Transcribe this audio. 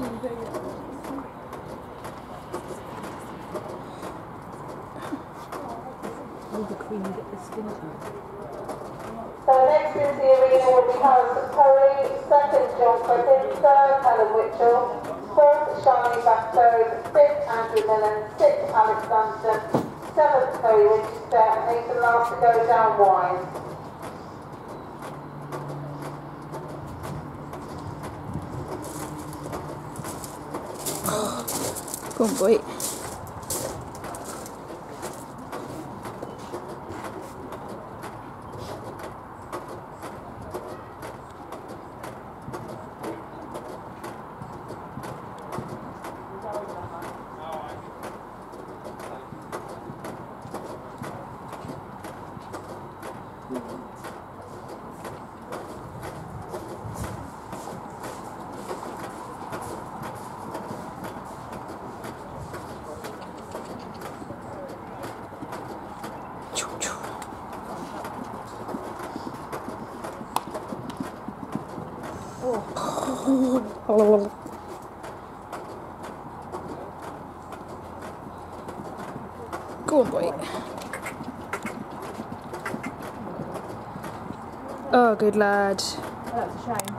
The queen get the skin out. So next into the arena will be Harrison Curry, second John Crippen, third Helen Mitchell, fourth Charlie Backford, fifth Andrew Millen, sixth Alex Dunstan, seventh Chloe Winchester, and are the last to go down wide. Go on, boy. Oh. Go on, boy. Oh, good lad. That's a shame.